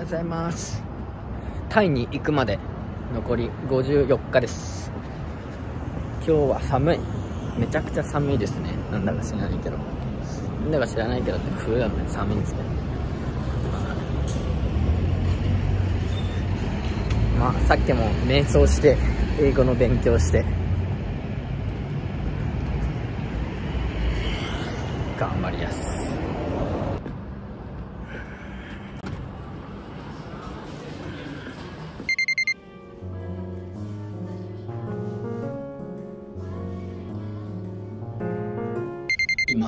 ようございます。タイに行くまで残り54日です。今日は寒い。めちゃくちゃ寒いですね。なんだか知らないけど。なんだか知らないけどって冬なので寒いんですけどまあさっきも瞑想して英語の勉強して。頑張りやす。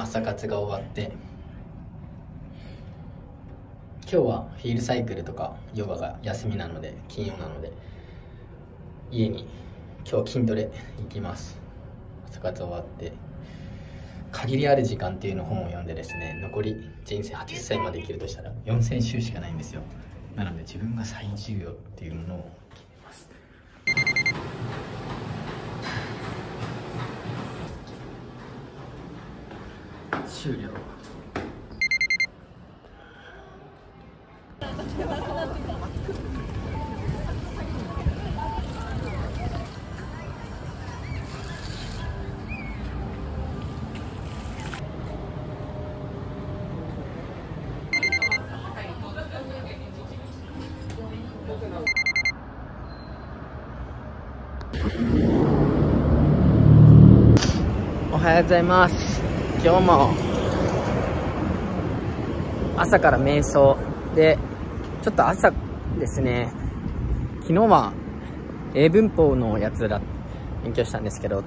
朝活が終わって今日はヒールサイクルとかヨガが休みなので金曜なので家に今日筋トレ行きます。朝活終わって限りある時間っていうの本を読んでですね残り人生80歳まで生きるとしたら4000週しかないんですよ。なので自分が最重要っていうものを決めます。終了。おはようございます。今日も朝から瞑想でちょっと朝ですね。昨日は英文法のやつら勉強したんですけど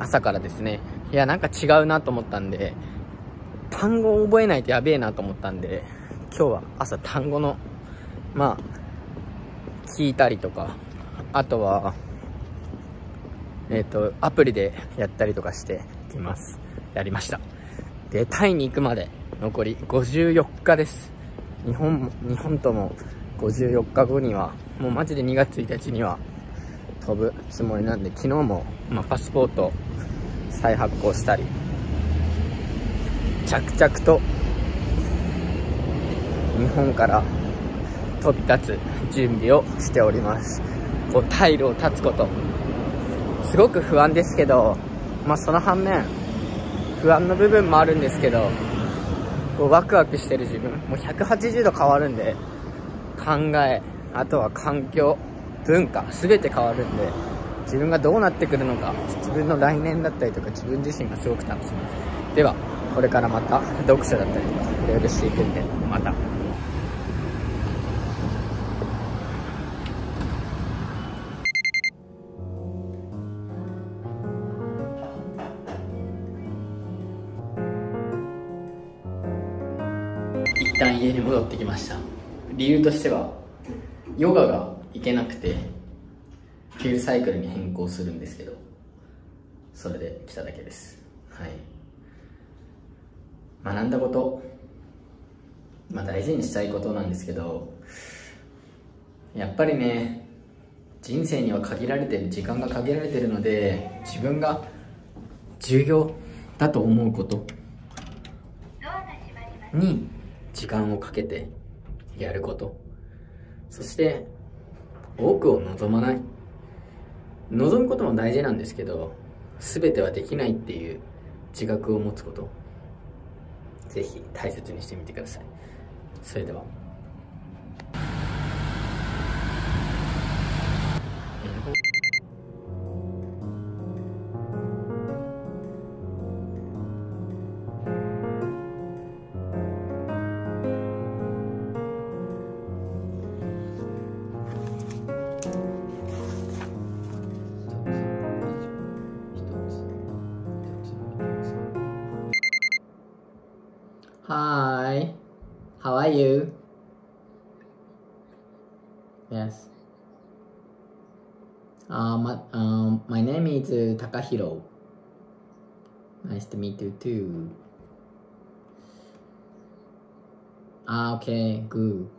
朝からですね。いやなんか違うなと思ったんで単語を覚えないとやべえなと思ったんで今日は朝単語のまあ聞いたりとかあとはえっ、とアプリでやったりとかしてきます。やりました。でタイに行くまで残り54日です。日本も日本とも54日後にはもうマジで2月1日には飛ぶつもりなんで昨日も、まあ、パスポート再発行したり着々と日本から飛び立つ準備をしております。こうタイルを立つこと。すごく不安ですけどまあその反面不安の部分もあるんですけどこうワクワクしてる自分。もう180度変わるんで考えあとは環境文化すべて変わるんで自分がどうなってくるのか自分の来年だったりとか自分自身がすごく楽しみ。ではこれからまた読書だったりとかいろいろしていくんでまた。旦家に戻ってきました。理由としてはヨガが行けなくてヒールサイクルに変更するんですけどそれで来ただけです。はい。学んだことまあ大事にしたいことなんですけどやっぱりね人生には限られてる時間が限られてるので自分が重要だと思うことに時間をかけてやること。そして多くを望まない。望むことも大事なんですけど全てはできないっていう自覚を持つこと。ぜひ大切にしてみてください。それでは。Hi, how are you? Yes. Uh, my, um, my name is uh, Takahiro. Nice to meet you too. Ah, okay, good.